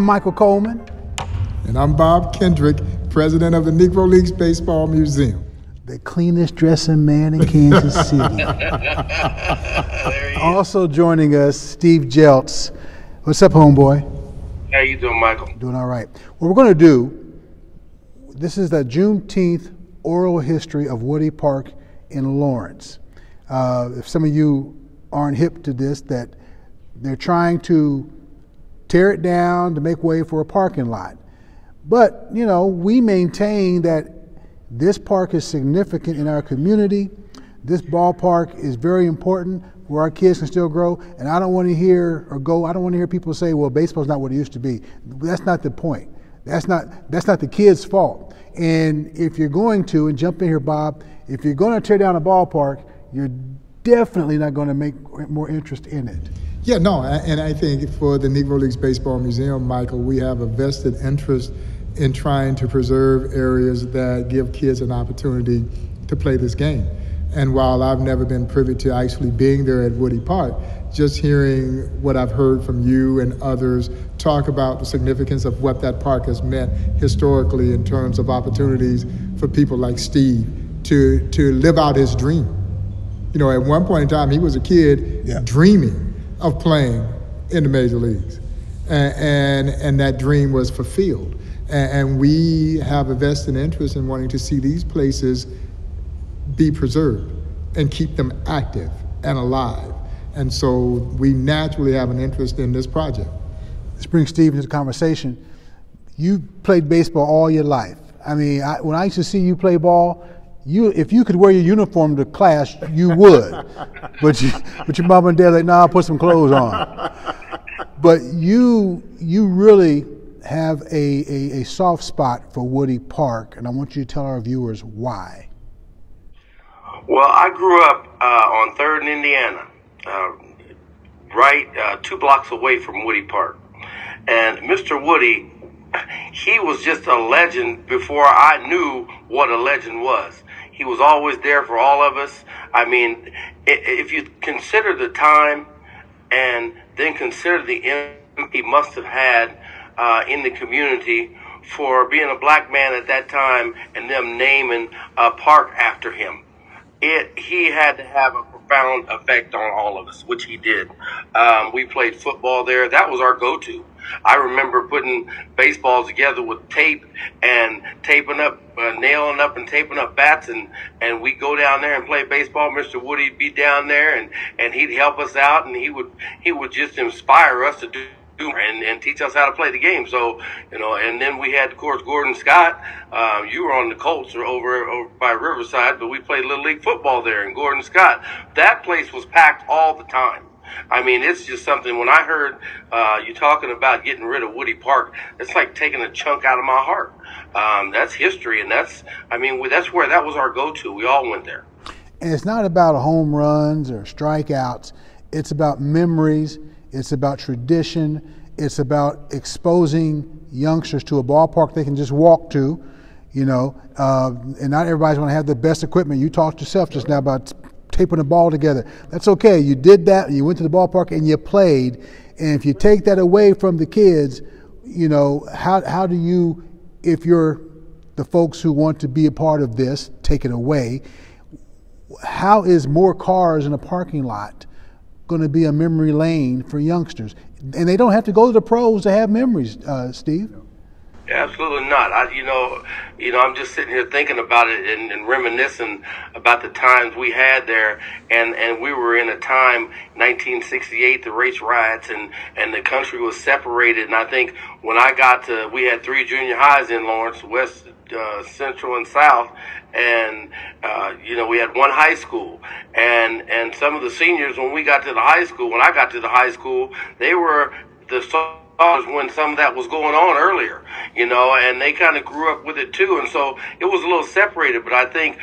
I'm Michael Coleman. And I'm Bob Kendrick, president of the Negro Leagues Baseball Museum. The cleanest dressing man in Kansas City. also joining us, Steve Jeltz. What's up, homeboy? How you doing, Michael? Doing all right. What we're going to do, this is the Juneteenth oral history of Woody Park in Lawrence. Uh, if some of you aren't hip to this, that they're trying to tear it down to make way for a parking lot. But, you know, we maintain that this park is significant in our community. This ballpark is very important where our kids can still grow. And I don't want to hear or go, I don't want to hear people say, well, baseball's not what it used to be. That's not the point. That's not, that's not the kids' fault. And if you're going to, and jump in here, Bob, if you're going to tear down a ballpark, you're definitely not going to make more interest in it. Yeah, no, and I think for the Negro Leagues Baseball Museum, Michael, we have a vested interest in trying to preserve areas that give kids an opportunity to play this game. And while I've never been privy to actually being there at Woody Park, just hearing what I've heard from you and others talk about the significance of what that park has meant historically in terms of opportunities for people like Steve to, to live out his dream. You know, at one point in time, he was a kid yeah. dreaming of playing in the major leagues. And, and, and that dream was fulfilled. And, and we have a vested interest in wanting to see these places be preserved and keep them active and alive. And so we naturally have an interest in this project. Let's bring Steve into the conversation. You played baseball all your life. I mean, I, when I used to see you play ball, you if you could wear your uniform to class, you would. but you, but your mom and dad like, nah, put some clothes on. But you you really have a, a, a soft spot for Woody Park, and I want you to tell our viewers why. Well, I grew up uh, on Third in Indiana, uh, right uh, two blocks away from Woody Park, and Mr. Woody he was just a legend before I knew what a legend was. He was always there for all of us. I mean, if you consider the time and then consider the impact he must have had uh, in the community for being a black man at that time and them naming a park after him. It, he had to have a profound effect on all of us, which he did. Um, we played football there. That was our go-to. I remember putting baseballs together with tape and taping up, uh, nailing up and taping up bats, and and we go down there and play baseball. Mr. Woody'd be down there, and and he'd help us out, and he would he would just inspire us to do and, and teach us how to play the game. So, you know, and then we had, of course, Gordon Scott. Um, you were on the Colts or over, over by Riverside, but we played Little League football there, and Gordon Scott. That place was packed all the time. I mean, it's just something. When I heard uh, you talking about getting rid of Woody Park, it's like taking a chunk out of my heart. Um, that's history, and that's, I mean, that's where that was our go-to. We all went there. And it's not about home runs or strikeouts. It's about memories. It's about tradition. It's about exposing youngsters to a ballpark they can just walk to, you know. Uh, and not everybody's going to have the best equipment. You talked yourself just now about taping the ball together. That's okay. You did that. You went to the ballpark and you played. And if you take that away from the kids, you know, how, how do you, if you're the folks who want to be a part of this, take it away, how is more cars in a parking lot going to be a memory lane for youngsters? And they don't have to go to the pros to have memories, uh, Steve. Absolutely not. I, you know, you know, I'm just sitting here thinking about it and, and, reminiscing about the times we had there, and and we were in a time, 1968, the race riots, and and the country was separated. And I think when I got to, we had three junior highs in Lawrence, West, uh, Central, and South, and uh, you know we had one high school, and and some of the seniors when we got to the high school, when I got to the high school, they were the when some of that was going on earlier, you know, and they kind of grew up with it too. And so it was a little separated, but I think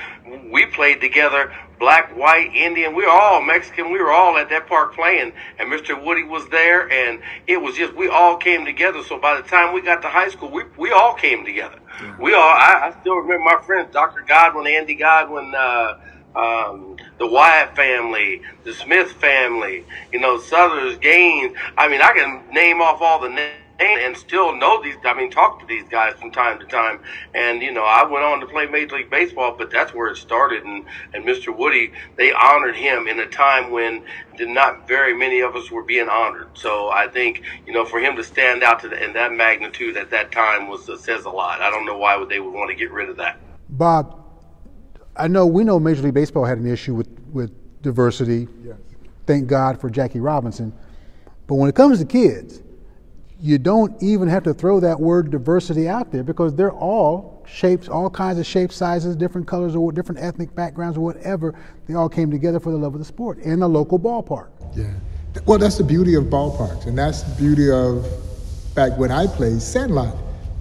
we played together, black, white, Indian. We were all Mexican. We were all at that park playing and Mr. Woody was there and it was just, we all came together. So by the time we got to high school, we, we all came together. We all, I, I, still remember my friends, Dr. Godwin, Andy Godwin, uh, um, the Wyatt family, the Smith family, you know, Southers, Gaines. I mean, I can name off all the names and still know these. I mean, talk to these guys from time to time. And you know, I went on to play Major League Baseball, but that's where it started. And and Mr. Woody, they honored him in a time when not very many of us were being honored. So I think you know, for him to stand out to the, in that magnitude at that time was uh, says a lot. I don't know why would they would want to get rid of that. Bob, I know we know Major League Baseball had an issue with with diversity. Yes. Thank God for Jackie Robinson. But when it comes to kids, you don't even have to throw that word diversity out there because they're all shapes, all kinds of shapes, sizes, different colors, or different ethnic backgrounds, or whatever. They all came together for the love of the sport in a local ballpark. Yeah. Well, that's the beauty of ballparks, and that's the beauty of back when I played sandlot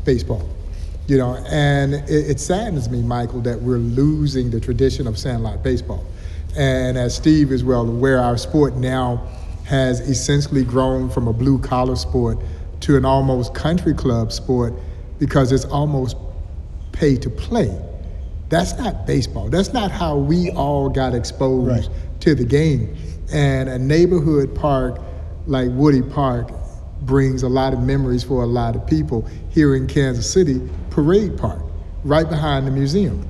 baseball. You know, and it, it saddens me, Michael, that we're losing the tradition of sandlot baseball. And as Steve is well aware, our sport now has essentially grown from a blue collar sport to an almost country club sport because it's almost pay to play. That's not baseball. That's not how we all got exposed right. to the game. And a neighborhood park like Woody Park brings a lot of memories for a lot of people here in Kansas City, Parade Park, right behind the museum.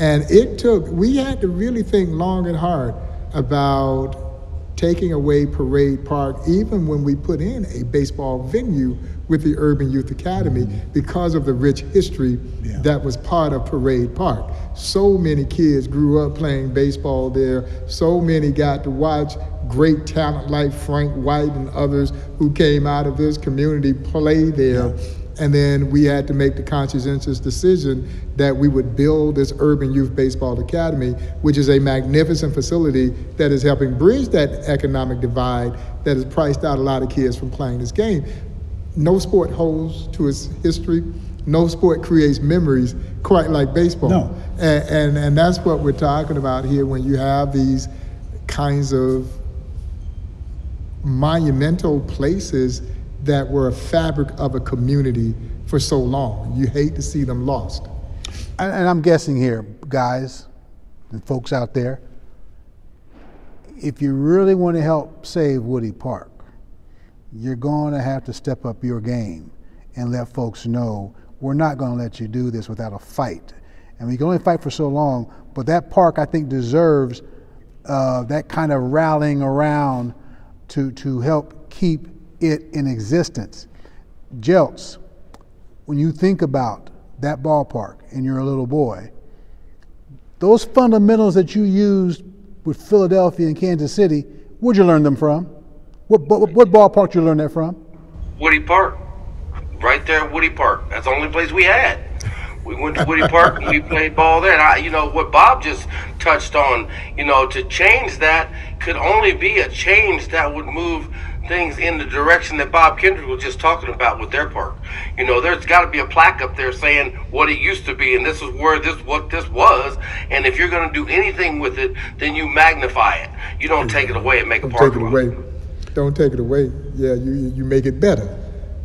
And it took, we had to really think long and hard about taking away Parade Park, even when we put in a baseball venue with the Urban Youth Academy mm-hmm. because of the rich history yeah. that was part of Parade Park. So many kids grew up playing baseball there. So many got to watch great talent like Frank White and others who came out of this community play there. Yeah. And then we had to make the conscientious decision that we would build this Urban Youth Baseball Academy, which is a magnificent facility that is helping bridge that economic divide that has priced out a lot of kids from playing this game. No sport holds to its history. No sport creates memories quite like baseball. No. And, and, and that's what we're talking about here when you have these kinds of monumental places that were a fabric of a community for so long. You hate to see them lost. And, and I'm guessing here, guys and folks out there, if you really want to help save Woody Park, you're going to have to step up your game and let folks know we're not going to let you do this without a fight. And we can only fight for so long, but that park, I think, deserves uh, that kind of rallying around to, to help keep it in existence. Jeltz, when you think about that ballpark and you're a little boy, those fundamentals that you used with Philadelphia and Kansas City, where'd you learn them from? What, what, what ballpark did you learn that from? Woody Park. Right there at Woody Park. That's the only place we had. We went to Woody Park and we played ball there. And I, you know, what Bob just touched on, you know, to change that could only be a change that would move things in the direction that Bob Kendrick was just talking about with their park. You know, there's got to be a plaque up there saying what it used to be, and this is where this what this was. And if you're going to do anything with it, then you magnify it. You don't take it away and make don't a park. Take it away. Don't take it away. Yeah, you you make it better.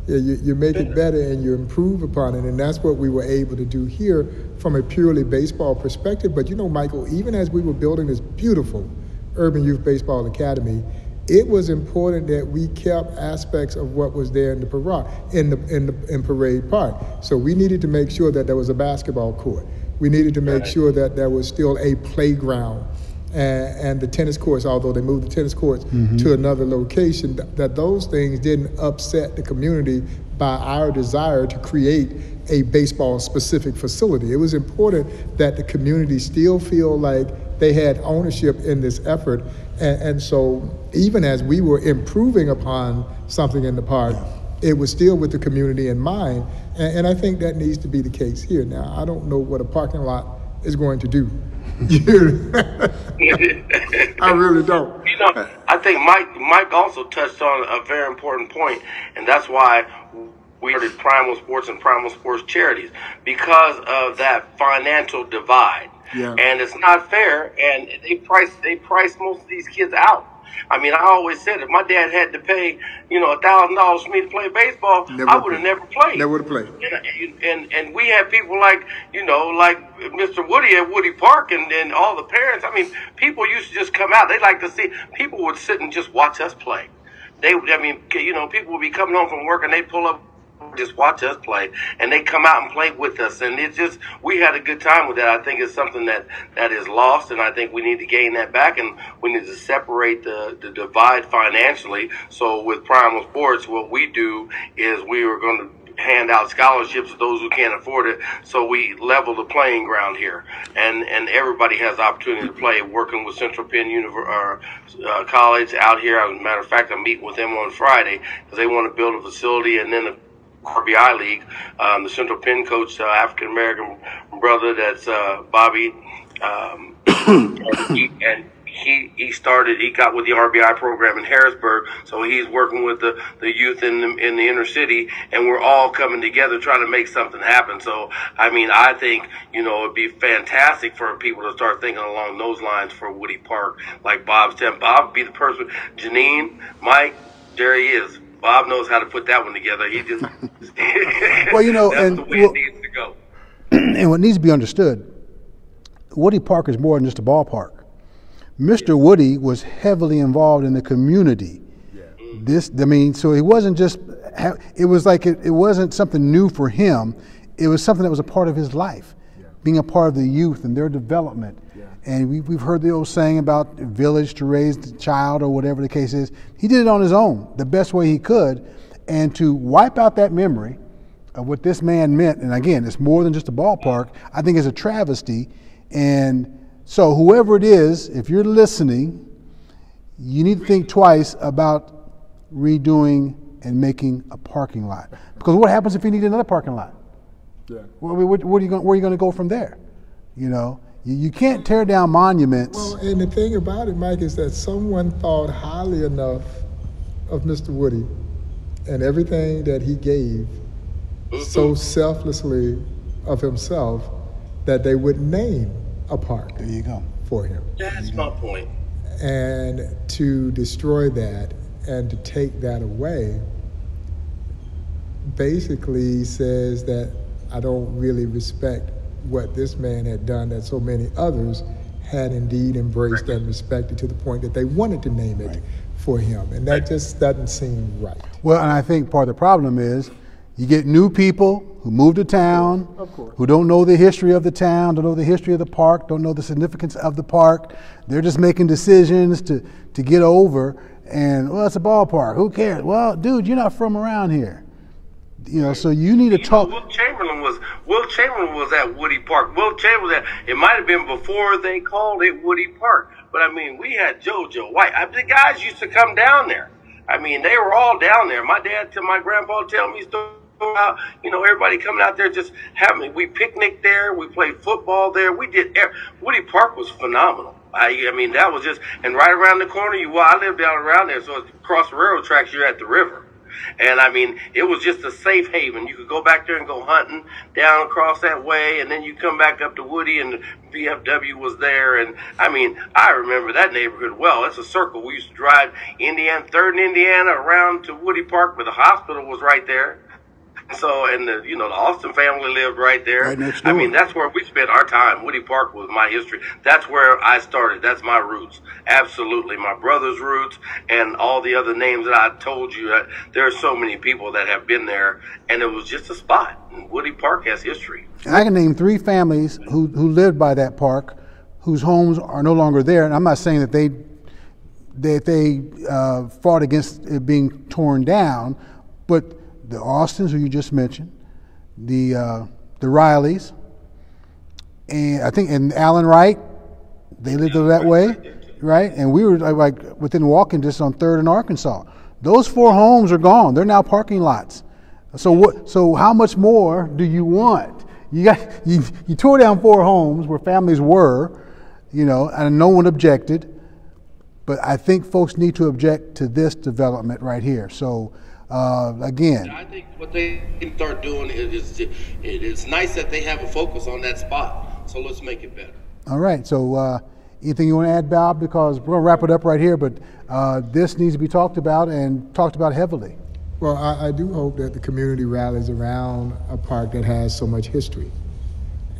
You, you make it better and you improve upon it, and that's what we were able to do here from a purely baseball perspective. But you know, Michael, even as we were building this beautiful Urban Youth Baseball Academy, it was important that we kept aspects of what was there in the parade in the in the in Parade Park. So we needed to make sure that there was a basketball court. We needed to make sure that there was still a playground and, and the tennis courts, although they moved the tennis courts mm-hmm. to another location, that those things didn't upset the community by our desire to create a baseball specific facility. It was important that the community still feel like they had ownership in this effort. And, and so, even as we were improving upon something in the park, it was still with the community in mind. And, and I think that needs to be the case here. Now, I don't know what a parking lot is going to do. I really don't. You know, I think Mike Mike also touched on a very important point, and that's why we started Primal Sports and Primal Sports Charities because of that financial divide. Yeah. And it's not fair. And they price they price most of these kids out. I mean, I always said if my dad had to pay, you know, a thousand dollars for me to play baseball, never I would have never played. Never would have played. And, and and we had people like you know, like Mr. Woody at Woody Park, and and all the parents. I mean, people used to just come out. They like to see. People would sit and just watch us play. They, would I mean, you know, people would be coming home from work and they pull up just watch us play, and they come out and play with us, and it's just we had a good time with that. I think it's something that that is lost, and I think we need to gain that back, and we need to separate the the divide financially. So with Primal Sports, what we do is we are going to hand out scholarships to those who can't afford it. So we level the playing ground here, and and everybody has the opportunity to play. Working with Central Penn Univer- uh, College out here. As a matter of fact, I'm meeting with them on Friday because they want to build a facility and then. A, RBI League, um, the Central Penn coach, uh, African American brother, that's uh, Bobby, um, and, he, and he he started he got with the RBI program in Harrisburg, so he's working with the the youth in the, in the inner city, and we're all coming together trying to make something happen. So I mean, I think you know it'd be fantastic for people to start thinking along those lines for Woody Park, like Bob's telling Bob be the person, Janine, Mike, there he is. Bob knows how to put that one together. He just well, you know, and well, and what needs to be understood, Woody Park is more than just a ballpark. Mr. Woody was heavily involved in the community. Yeah. This, I mean, so it wasn't just, it was like it, it wasn't something new for him. It was something that was a part of his life, yeah. Being a part of the youth and their development. Yeah. And we, we've heard the old saying about village to raise the child or whatever the case is. He did it on his own, the best way he could. And to wipe out that memory of what this man meant, and again, it's more than just a ballpark, I think is a travesty. And so, whoever it is, if you're listening, you need to think twice about redoing and making a parking lot. Because what happens if you need another parking lot? Yeah. Where, where, where, are you going, where are you going to go from there? You know, you, you can't tear down monuments. Well, and the thing about it, Mike, is that someone thought highly enough of Mr. Woody and everything that he gave so mm-hmm. selflessly of himself that they would name a park. There you go. For him. That's my point. And to destroy that and to take that away basically says that I don't really respect what this man had done that so many others had indeed embraced right. and respected to the point that they wanted to name it right. for him. And that right. just doesn't seem right. Well, and I think part of the problem is you get new people who move to town, who don't know the history of the town, don't know the history of the park, don't know the significance of the park. They're just making decisions to, to get over. And, well, it's a ballpark. Who cares? Well, dude, you're not from around here. You know, so you need to talk. Wilt Chamberlain was Wilt Chamberlain was at Woody Park. Wilt Chamberlain, it might have been before they called it Woody Park, but I mean, we had JoJo White. I, the guys used to come down there. I mean, they were all down there. My dad, to my grandpa, tell me stories about you know, everybody coming out there just having, we picnicked there, we played football there, we did, Woody Park was phenomenal. I, I mean, that was just, and right around the corner, you, well, I live down around there, so across the railroad tracks, you're at the river. And I mean, it was just a safe haven. You could go back there and go hunting down across that way, and then you come back up to Woody, and VFW was there. And I mean, I remember that neighborhood well. It's a circle. We used to drive Indiana, Third and Indiana, around to Woody Park, where the hospital was right there. So, and the, you know, the Austin family lived right there. Right next door. I mean, that's where we spent our time. Woody Park was my history. That's where I started. That's my roots. Absolutely. My brother's roots and all the other names that I told you. That there are so many people that have been there, and it was just a spot. Woody Park has history. I can name three families who, who lived by that park whose homes are no longer there. And I'm not saying that they that they uh, fought against it being torn down, but the Austins, who you just mentioned, the uh, the Rileys, and I think and Alan Wright, they lived yeah, that way, right? And we were like within walking distance on Third and Arkansas. Those four homes are gone. They're now parking lots. So what? So how much more do you want? You got you, you tore down four homes where families were, you know, and no one objected. But I think folks need to object to this development right here. So uh, again, I think what they can start doing is, it is nice that they have a focus on that spot. So let's make it better. All right. So uh, anything you want to add, Bob? Because we're going to wrap it up right here, but uh, this needs to be talked about and talked about heavily. Well, I, I, do hope that the community rallies around a park that has so much history.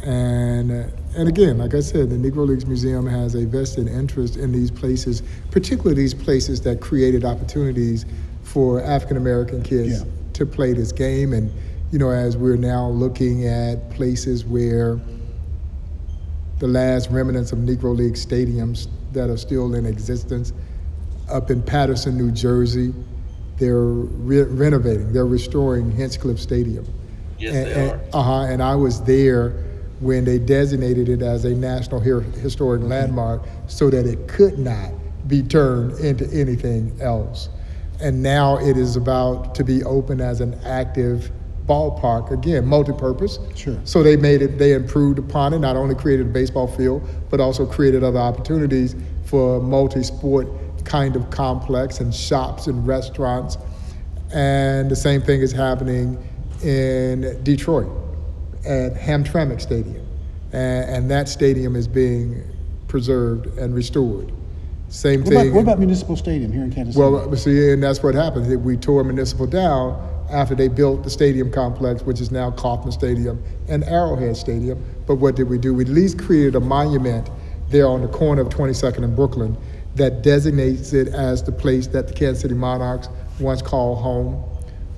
And, uh, and again, like I said, the Negro Leagues Museum has a vested interest in these places, particularly these places that created opportunities for African American kids to play this game. And, you know, as we're now looking at places where the last remnants of Negro League stadiums that are still in existence, up in Paterson, New Jersey, they're re- renovating, they're restoring Hinchliffe Stadium. Yes, and, they and, uh-huh, and I was there when they designated it as a National Historic Landmark so that it could not be turned into anything else. And now it is about to be open as an active ballpark again, multi-purpose. Sure. So they made it. They improved upon it. Not only created a baseball field, but also created other opportunities for multi-sport kind of complex and shops and restaurants. And the same thing is happening in Detroit at Hamtramck Stadium, and, and that stadium is being preserved and restored. Same What thing. about, what about Municipal Stadium here in Kansas City? Well, see, and that's what happened. We tore Municipal down after they built the stadium complex, which is now Kauffman Stadium and Arrowhead Stadium. But what did we do? We at least created a monument there on the corner of 22nd and Brooklyn that designates it as the place that the Kansas City Monarchs once called home,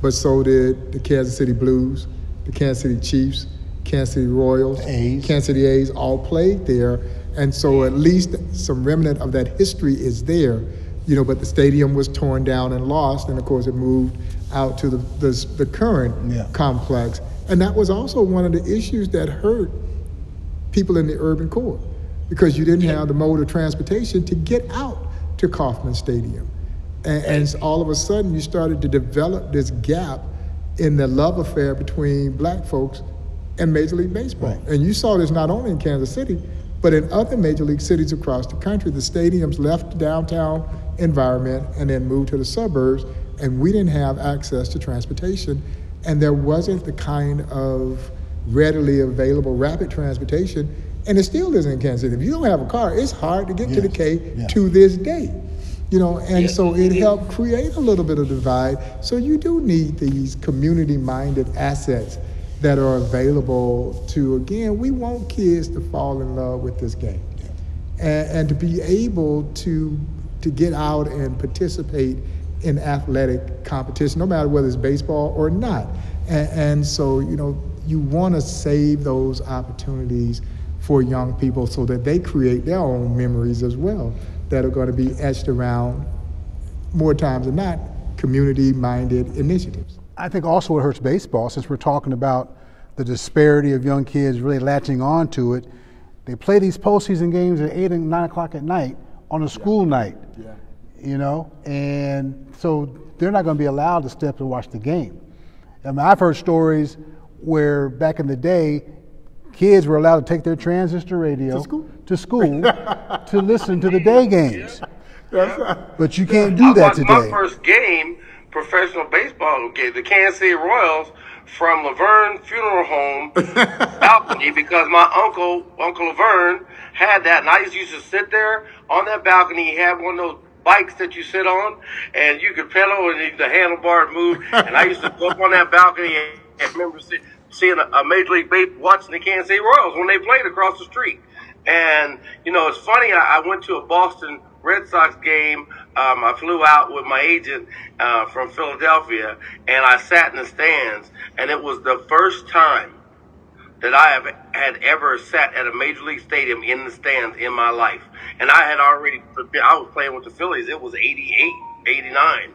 but so did the Kansas City Blues, the Kansas City Chiefs, Kansas City Royals, A's. Kansas City A's all played there. And so at least some remnant of that history is there, you know, but the stadium was torn down and lost. And of course, it moved out to the, the, the current Yeah. complex. And that was also one of the issues that hurt people in the urban core because you didn't have the mode of transportation to get out to Kauffman Stadium. And, and all of a sudden, you started to develop this gap in the love affair between black folks and Major League Baseball. Right. And you saw this not only in Kansas City, but in other major league cities across the country. The stadiums left the downtown environment and then moved to the suburbs, and we didn't have access to transportation. And there wasn't the kind of readily available rapid transportation, and it still isn't in Kansas City. If you don't have a car, it's hard to get to the K Yeah. to this day. You know, and Yeah. so it helped create a little bit of divide. So you do need these community-minded assets that are available to again, we want kids to fall in love with this game. And, and to be able to to get out and participate in athletic competition, no matter whether it's baseball or not. And, and so, you know, you want to save those opportunities for young people so that they create their own memories as well that are going to be etched around more times than not community-minded initiatives. I think also it hurts baseball, since we're talking about the disparity of young kids really latching on to it, they play these postseason games at eight and nine o'clock at night on a school night. Yeah. You know, and so they're not going to be allowed to step and watch the game. I mean, I've heard stories where back in the day, kids were allowed to take their transistor radio To school. to, school to listen to the day games. But you can't I do that watched my today. first game, professional baseball game, the Kansas City Royals from Laverne Funeral Home balcony because my uncle, Uncle Laverne, had that, and I just used to sit there on that balcony. He had one of those bikes that you sit on, and you could pedal, and the handlebar move. And I used to go up on that balcony and, and remember see, seeing a, a Major League Baseball, watching the Kansas City Royals when they played across the street. And you know, it's funny. I, I went to a Boston Red Sox game. Um, I flew out with my agent uh, from Philadelphia, and I sat in the stands. And it was the first time that I have had ever sat at a major league stadium in the stands in my life. And I had already, I was playing with the Phillies. It was 88, 89.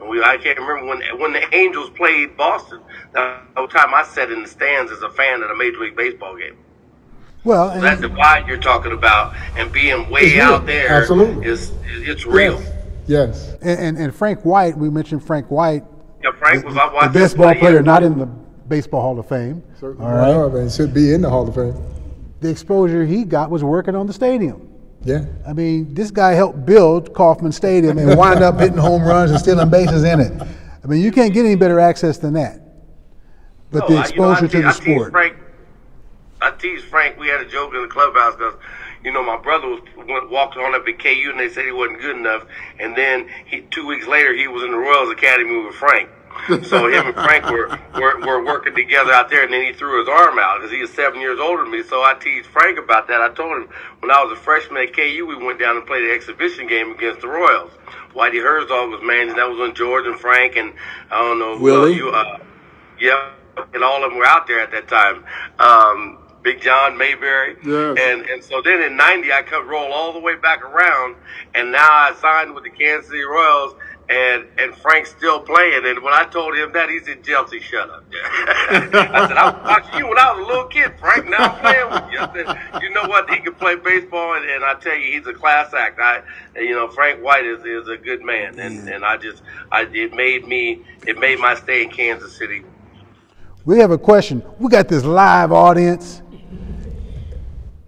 And we, I can't remember when when the Angels played Boston. The time I sat in the stands as a fan at a major league baseball game. Well, and That divide you're talking about and being way out there Absolutely. is it's real. Yes. Yes. And, and, and Frank White, we mentioned Frank White, Yeah, Frank was I the watched best ball play, player, not in the Baseball Hall of Fame. Certainly. All right. Well, it should be in the Hall of Fame. The exposure he got was working on the stadium. Yeah. I mean, this guy helped build Kauffman Stadium and wind up hitting home runs and stealing bases in it. I mean, you can't get any better access than that. But the No, I- you know, I exposure to I the teased sport. Frank, I teased Frank. We had a joke in the clubhouse because, you know, my brother was went, walked on up at KU and they said he wasn't good enough. And then he, two weeks later, he was in the Royals Academy with Frank. So him and Frank were, were, were working together out there, and then he threw his arm out because he was seven years older than me. So I teased Frank about that. I told him when I was a freshman at KU, we went down and played an exhibition game against the Royals. Whitey Herzog was managing. That was when George and Frank and I don't know Willie. Uh, you, uh, yeah, and all of them were out there at that time. Um, Big John Mayberry. Yes. And and so then in '90, I cut roll all the way back around, and now I signed with the Kansas City Royals. And and Frank's still playing. And when I told him that, he said, "Chelsea, shut up." I said, "I was watching you when I was a little kid, Frank. Now I'm playing with you." I said, "You know what? He can play baseball, and, and I tell you, he's a class act. I, you know, Frank White is is a good man, and and I just, I it made me, it made my stay in Kansas City We have a question. We got this live audience.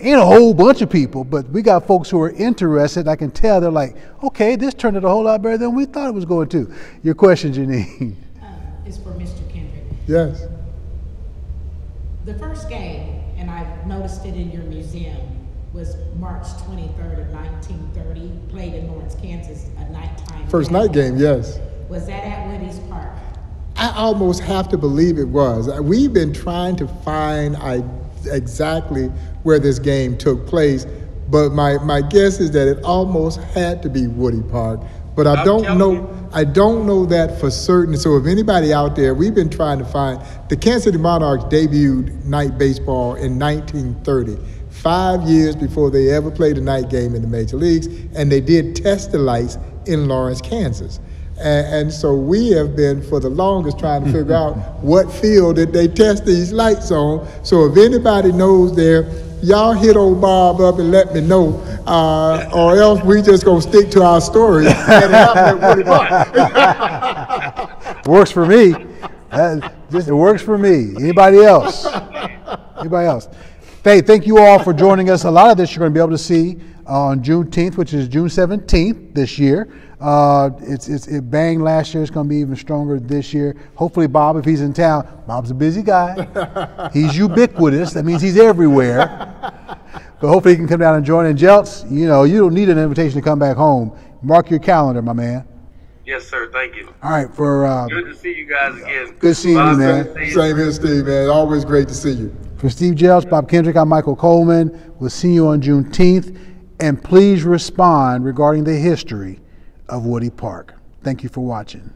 Ain't a whole bunch of people, but we got folks who are interested. I can tell they're like, okay, this turned out a whole lot better than we thought it was going to. Your question, Janine. uh, is for Mr. Kendrick. Yes. The first game, and I've noticed it in your museum, was March 23rd of 1930, played in Lawrence, Kansas, a nighttime. First night game, yes. Was that at Woody's Park? I almost have to believe it was. Uh, We've been trying to find I, exactly where this game took place, but my, my guess is that it almost had to be Woody Park. But I I'm don't know. you. I don't know that for certain. So if anybody out there, we've been trying to find the Kansas City Monarchs debuted night baseball in 1930, five years before they ever played a night game in the major leagues, and they did test the lights in Lawrence, Kansas. And, and so we have been for the longest trying to figure out what field did they test these lights on. So if anybody knows there, y'all hit old Bob up and let me know, uh, or else we just gonna stick to our story. Works for me. That, just, it works for me. Anybody else? Anybody else? Hey, thank you all for joining us. A lot of this you're going to be able to see on Juneteenth, which is June 17th this year. Uh, it's, it's, it banged last year. It's going to be even stronger this year. Hopefully, Bob, if he's in town, Bob's a busy guy. He's ubiquitous. That means he's everywhere. But hopefully, he can come down and join. And Jeltz, you know, you don't need an invitation to come back home. Mark your calendar, my man. Yes, sir. Thank you. All right, for uh, Good to see you guys again. Good seeing you, Bob, man. to see you. Man. Same here, Steve, man. Always great to see you. For Steve Jeltz, Bob Kendrick, I'm Michael Coleman. We'll see you on Juneteenth. And please respond regarding the history of Woody Park. Thank you for watching.